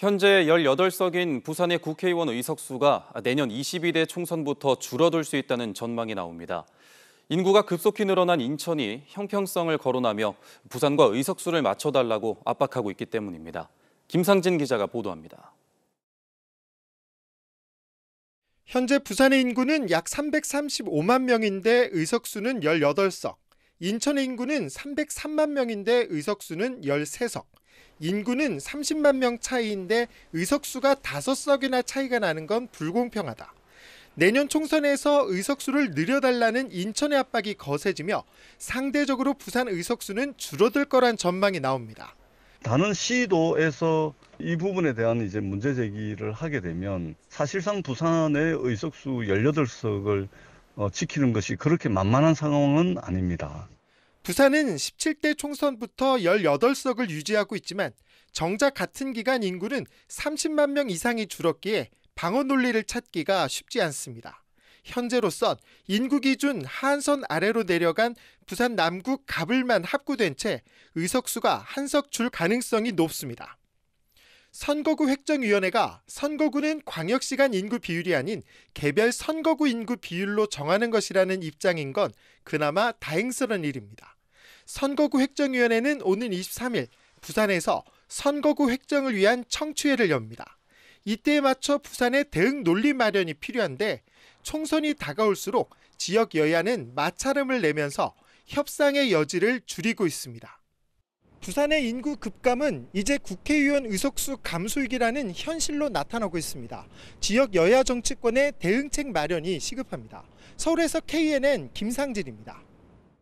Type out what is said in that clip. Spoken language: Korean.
현재 18석인 부산의 국회의원 의석수가 내년 22대 총선부터 줄어들 수 있다는 전망이 나옵니다. 인구가 급속히 늘어난 인천이 형평성을 거론하며 부산과 의석수를 맞춰달라고 압박하고 있기 때문입니다. 김상진 기자가 보도합니다. 현재 부산의 인구는 약 335만 명인데 의석수는 18석, 인천의 인구는 303만 명인데 의석수는 13석, 인구는 30만 명 차이인데 의석수가 5석이나 차이가 나는 건 불공평하다. 내년 총선에서 의석수를 늘려달라는 인천의 압박이 거세지며 상대적으로 부산 의석수는 줄어들 거란 전망이 나옵니다. 다른 시도에서 이 부분에 대한 이제 문제 제기를 하게 되면 사실상 부산의 의석수 18석을 어, 지키는 것이 그렇게 만만한 상황은 아닙니다. 부산은 17대 총선부터 18석을 유지하고 있지만 정작 같은 기간 인구는 30만 명 이상이 줄었기에 방어 논리를 찾기가 쉽지 않습니다. 현재로선 인구 기준 하한선 아래로 내려간 부산 남구 가불만 합구된 채 의석수가 한석 줄 가능성이 높습니다. 선거구 획정위원회가 선거구는 광역시간 인구 비율이 아닌 개별 선거구 인구 비율로 정하는 것이라는 입장인 건 그나마 다행스러운 일입니다. 선거구 획정위원회는 오는 23일 부산에서 선거구 획정을 위한 청취회를 엽니다. 이때에 맞춰 부산의 대응 논리 마련이 필요한데 총선이 다가올수록 지역 여야는 마찰음을 내면서 협상의 여지를 줄이고 있습니다. 부산의 인구 급감은 이제 국회의원 의석수 감소이기라는 현실로 나타나고 있습니다. 지역 여야 정치권의 대응책 마련이 시급합니다. 서울에서 KNN 김상진입니다.